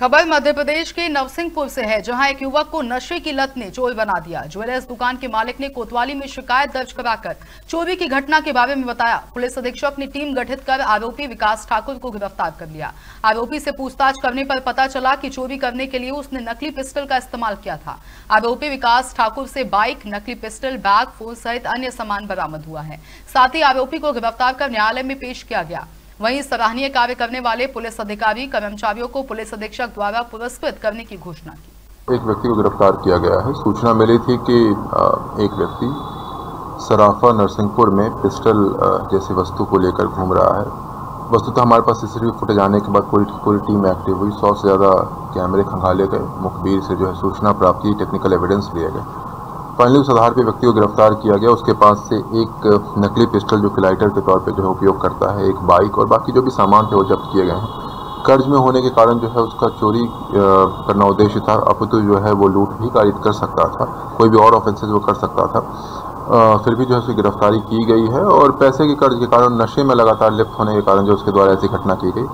खबर मध्य प्रदेश के नवसिंहपुर से है, जहाँ एक युवक को नशे की लत ने चोर बना दिया। ज्वेलर्स दुकान के मालिक ने कोतवाली में शिकायत दर्ज कराकर चोरी की घटना के बारे में बताया। पुलिस अधीक्षक ने टीम गठित कर आरोपी विकास ठाकुर को गिरफ़्तार कर लिया। आरोपी से पूछताछ करने पर पता चला कि चोरी करने के लिए उसने नकली पिस्टल का इस्तेमाल किया था। आरोपी विकास ठाकुर से बाइक, नकली पिस्टल, बैग, फ़ोन सहित अन्य सामान बरामद हुआ है। साथ ही आरोपी को गिरफ़्तार कर न्यायालय में पेश किया गया। वहीं सराहनीय कार्य करने वाले पुलिस अधिकारी, कर्मचारियों को पुलिस अधीक्षक द्वारा पुरस्कृत करने की घोषणा की। एक व्यक्ति को गिरफ़्तार किया गया है। सूचना मिली थी कि एक व्यक्ति सराफा नरसिंहपुर में पिस्टल जैसी वस्तु को लेकर घूम रहा है। वस्तु तो हमारे पास सीसीटीवी फुटेज आने के बाद पूरी पूरी टीम एक्टिव हुई। सौ से ज़्यादा कैमरे खंगाले गए। मुखबिर से जो है सूचना प्राप्त टेक्निकल एविडेंस लिए गए। फाइनली उस आधार पर व्यक्ति को गिरफ़्तार किया गया। उसके पास से एक नकली पिस्टल जो कि लाइटर के तौर पर जो है उपयोग करता है, एक बाइक और बाकी जो भी सामान थे वो जब्त किए गए हैं। कर्ज में होने के कारण जो है उसका चोरी करना उद्देश्य था। अपितु जो है वो लूट भी कारित कर सकता था, कोई भी और ऑफेंसेज वो कर सकता था। फिर भी जो है उसकी गिरफ्तारी की गई है और पैसे के कर्ज के कारण नशे में लगातार लिप्त होने के कारण जो उसके द्वारा ऐसी घटना की गई।